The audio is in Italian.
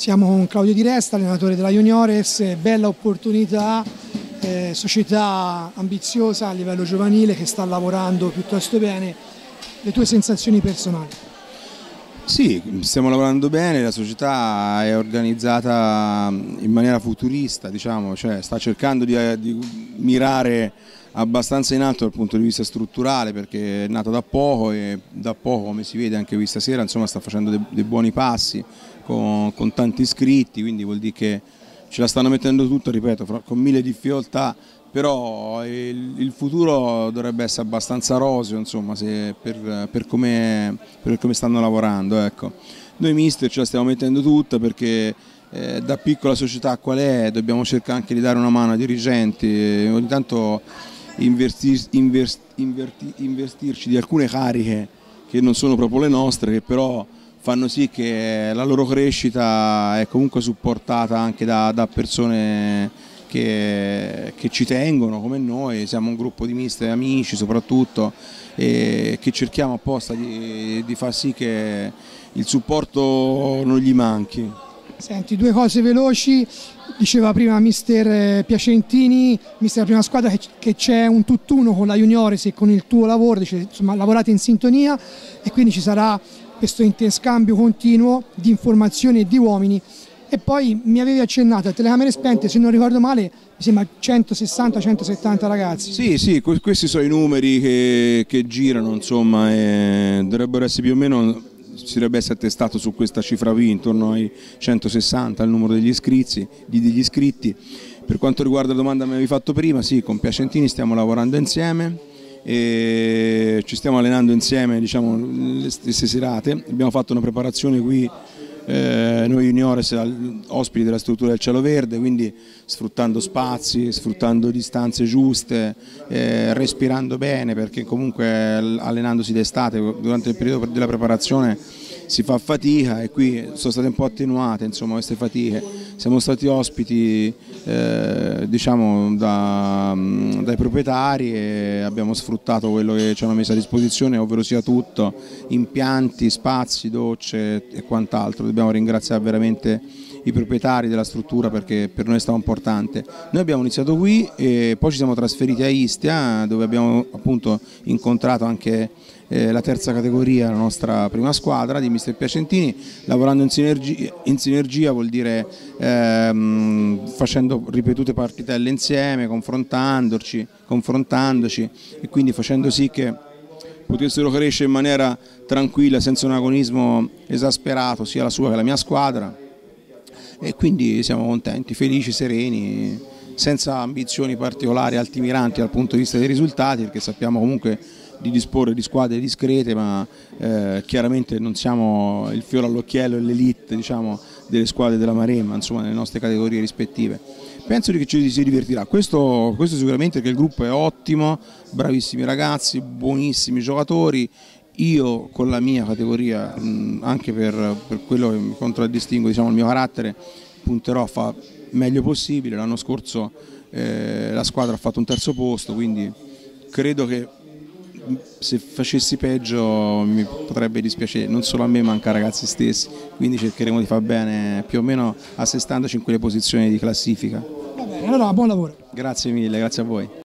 Siamo con Claudio Di Resta, allenatore della Juniores, bella opportunità, eh, società ambiziosa a livello giovanile che sta lavorando piuttosto bene. Le tue sensazioni personali? Sì, stiamo lavorando bene, la società è organizzata in maniera futurista, diciamo, cioè sta cercando di, di, mirare abbastanza in alto dal punto di vista strutturale perché è nata da poco e da poco, come si vede anche questa sera, insomma, sta facendo dei, dei buoni passi con, con tanti iscritti, quindi vuol dire che ce la stanno mettendo tutta, ripeto, con mille difficoltà, però il, il, futuro dovrebbe essere abbastanza roseo insomma, per, per, come, per, come, stanno lavorando. Ecco. Noi mister ce la stiamo mettendo tutta perché eh, da piccola società qual è dobbiamo cercare anche di dare una mano ai dirigenti, ogni tanto investir, invest, inverti, investirci di alcune cariche che non sono proprio le nostre, che però fanno sì che la loro crescita è comunque supportata anche da, da persone che, che, ci tengono come noi, siamo un gruppo di mister amici soprattutto e che cerchiamo apposta di, di far sì che il supporto non gli manchi. Senti, due cose veloci, diceva prima mister Piacentini, mister della prima squadra, che c'è un tutt'uno con la Juniores e con il tuo lavoro, dice, insomma lavorate in sintonia e quindi ci sarà questo interscambio continuo di informazioni e di uomini e poi mi avevi accennato a telecamere spente, se non ricordo male, mi sembra 160-170 ragazzi. Sì, sì, questi sono i numeri che, che girano, insomma, e dovrebbero essere più o meno, si dovrebbe essere attestato su questa cifra qui, intorno ai 160 il numero degli iscritti, degli iscritti. Per quanto riguarda la domanda che mi avevi fatto prima, sì, con Piacentini stiamo lavorando insieme, e ci stiamo allenando insieme diciamo, le stesse serate, abbiamo fatto una preparazione qui eh, noi juniores ospiti della struttura del cielo verde, quindi sfruttando spazi, sfruttando distanze giuste, eh, respirando bene perché comunque allenandosi d'estate durante il periodo della preparazione si fa fatica e qui sono state un po' attenuate insomma, queste fatiche. Siamo stati ospiti eh, diciamo, da, dai proprietari e abbiamo sfruttato quello che ci hanno messo a disposizione, ovvero sia tutto, impianti, spazi, docce e quant'altro. Dobbiamo ringraziare veramente i proprietari della struttura perché per noi è stato importante. Noi abbiamo iniziato qui e poi ci siamo trasferiti a Istia dove abbiamo appunto incontrato anche eh, la terza categoria, la nostra prima squadra di Mister Piacentini, lavorando in sinergia, in sinergia vuol dire ehm, facendo ripetute partitelle insieme, confrontandoci, confrontandoci e quindi facendo sì che potessero crescere in maniera tranquilla, senza un agonismo esasperato, sia la sua che la mia squadra. E quindi siamo contenti, felici, sereni, senza ambizioni particolari, altimiranti dal punto di vista dei risultati, perché sappiamo comunque di disporre di squadre discrete, ma eh, chiaramente non siamo il fiore all'occhiello e l'elite diciamo, delle squadre della Maremma, insomma, nelle nostre categorie rispettive. Penso che ci si divertirà, questo, questo sicuramente perché il gruppo è ottimo, bravissimi ragazzi, buonissimi giocatori, io con la mia categoria, anche per, per quello che mi contraddistingue diciamo, il mio carattere, punterò a fare meglio possibile. L'anno scorso eh, la squadra ha fatto un terzo posto, quindi credo che se facessi peggio mi potrebbe dispiacere, non solo a me ma anche ai ragazzi stessi, quindi cercheremo di far bene più o meno assestandoci in quelle posizioni di classifica. Va bene, allora buon lavoro. Grazie mille, grazie a voi.